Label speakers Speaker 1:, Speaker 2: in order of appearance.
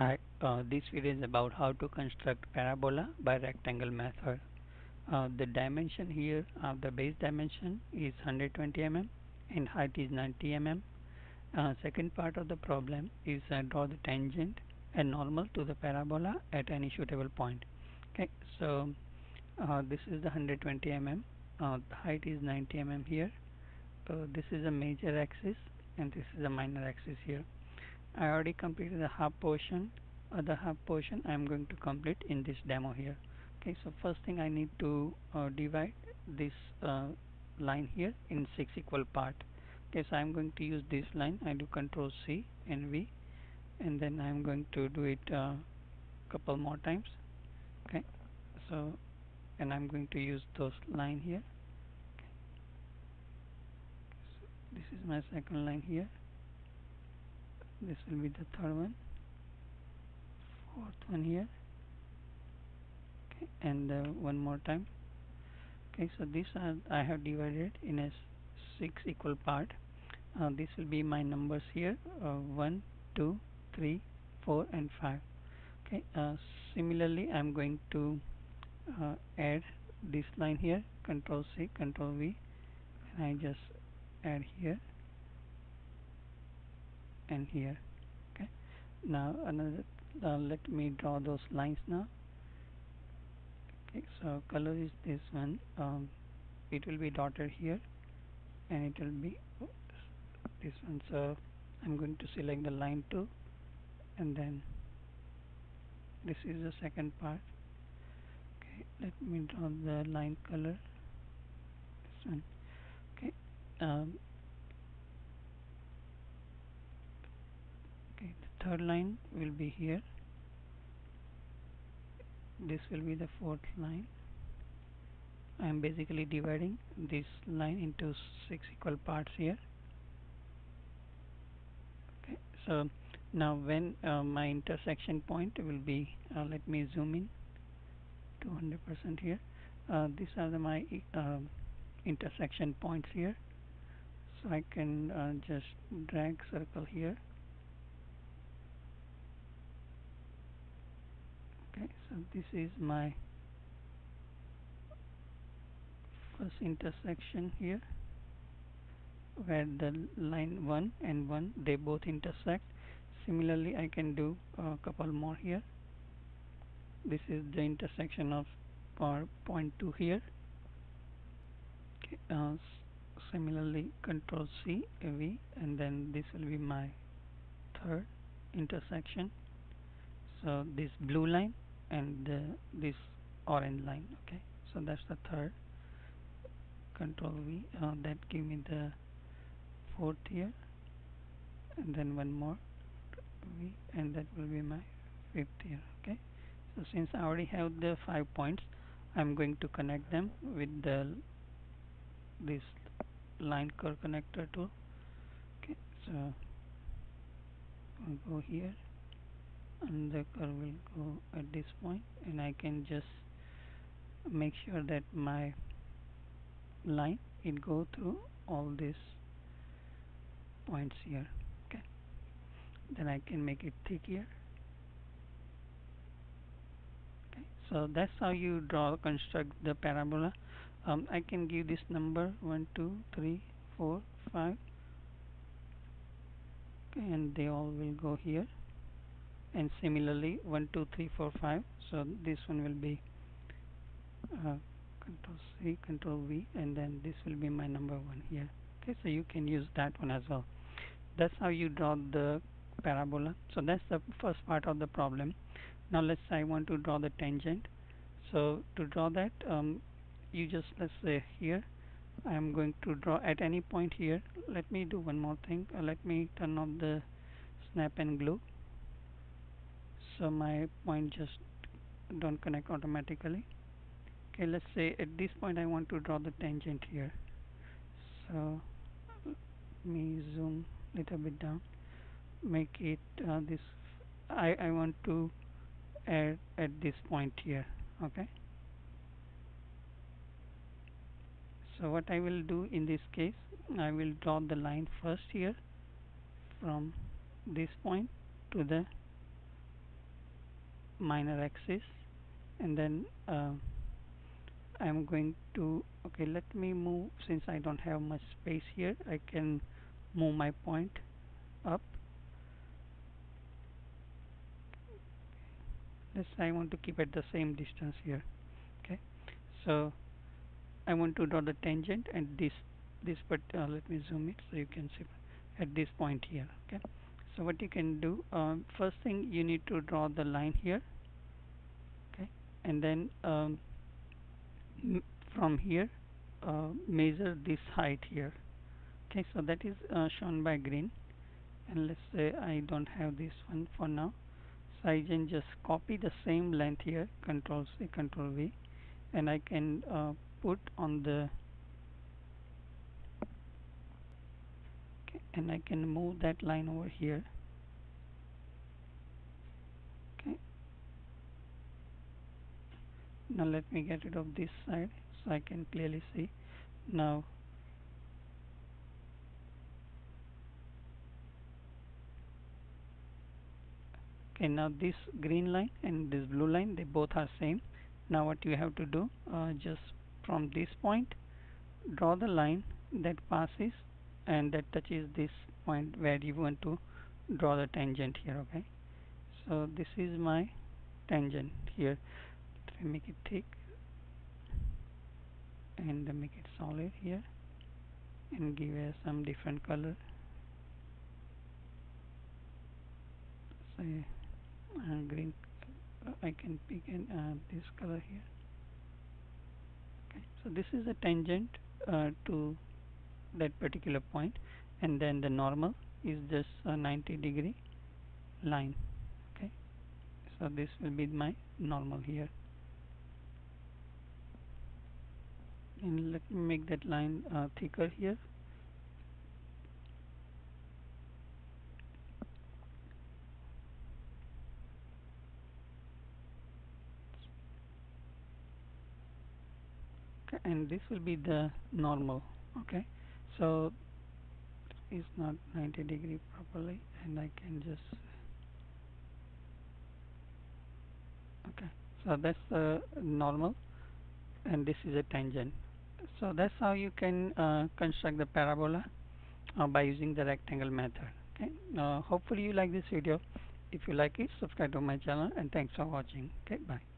Speaker 1: Uh, this video is about how to construct parabola by rectangle method. Uh, the dimension here of the base dimension is 120 mm and height is 90 mm. Uh, second part of the problem is uh, draw the tangent and normal to the parabola at any suitable point. Okay, so uh, this is the 120 mm. Uh, the height is 90 mm here. Uh, this is a major axis and this is a minor axis here. I already completed the half portion other half portion I am going to complete in this demo here. Okay so first thing I need to uh, divide this uh, line here in six equal part. Okay so I am going to use this line. I do control C and V and then I am going to do it uh, couple more times. Okay so and I'm going to use those line here. Okay. so this is my second line here this will be the third one. Fourth one here. Okay and uh, one more time. Okay so these are I have divided in a six equal part. Uh, this will be my numbers here uh, one two three four and five. Okay uh, similarly I'm going to uh, add this line here control C control V. And I just add here and here. Okay. Now another uh, let me draw those lines now. Okay so color is this one. Um, it will be dotted here and it will be this one. So I'm going to select the line 2 and then this is the second part. Okay let me draw the line color. This one. Okay um, okay the third line will be here. This will be the fourth line. I am basically dividing this line into six equal parts here. Okay so now when uh, my intersection point will be uh, let me zoom in 200% here. Uh, these are the my uh, intersection points here. So I can uh, just drag circle here okay so this is my first intersection here where the line 1 and 1 they both intersect. Similarly I can do a couple more here. This is the intersection of point 2 here. Okay, uh, similarly control C V and then this will be my third intersection. So this blue line and uh, this orange line okay? So that's the third control V uh, that give me the fourth here and then one more V and that will be my fifth here okay? So since I already have the five points I'm going to connect them with the this line curve connector tool okay? So I'll go here and the curve will go at this point and I can just make sure that my line it go through all these points here okay? Then I can make it thick here. Okay so that's how you draw construct the parabola. Um, I can give this number 1 2 3 4 5 okay, and they all will go here and similarly 1 2 3 4 5 so this one will be uh, control C control V and then this will be my number one here. Okay so you can use that one as well. That's how you draw the parabola. So that's the first part of the problem. Now let's say I want to draw the tangent. So to draw that um, you just let's say here I am going to draw at any point here. Let me do one more thing. Uh, let me turn off the snap and glue so my point just don't connect automatically. Okay let's say at this point I want to draw the tangent here. So me zoom little bit down. Make it uh, this I, I want to add at this point here okay? So what I will do in this case I will draw the line first here from this point to the minor axis and then uh, I'm going to okay let me move since I don't have much space here I can move my point up. Say I want to keep at the same distance here okay? So I want to draw the tangent and this this but uh, let me zoom it so you can see at this point here okay? So what you can do um, first thing you need to draw the line here and then um, from here uh, measure this height here. Okay so that is uh, shown by green. And let's say I don't have this one for now. So I can just copy the same length here control C control V. And I can uh, put on the and I can move that line over here okay now let me get rid of this side so I can clearly see. Now okay now this green line and this blue line they both are same. Now what you have to do uh, just from this point draw the line that passes and that touches this point where you want to draw the tangent here okay? So this is my tangent here me make it thick. And make it solid here. And give us some different color. Say uh, green I can pick in uh, this color here. Okay so this is a tangent uh, to that particular point. And then the normal is just a 90 degree line. Okay so this will be my normal here and let me make that line uh, thicker here. Okay, and this will be the normal okay? So it's not 90 degree properly and I can just okay. So that's the normal and this is a tangent so that's how you can uh, construct the parabola uh, by using the rectangle method okay? Hopefully you like this video. If you like it subscribe to my channel and thanks for watching okay? Bye